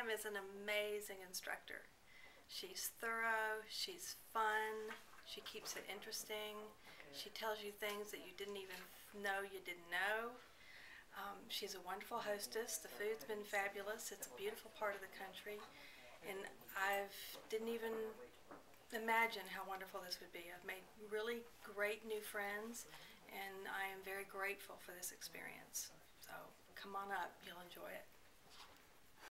Pam is an amazing instructor. She's thorough, she's fun, she keeps it interesting, she tells you things that you didn't even know you didn't know. Um, she's a wonderful hostess. The food's been fabulous. It's a beautiful part of the country, and I didn't even imagine how wonderful this would be. I've made really great new friends, and I am very grateful for this experience. So come on up, you'll enjoy it.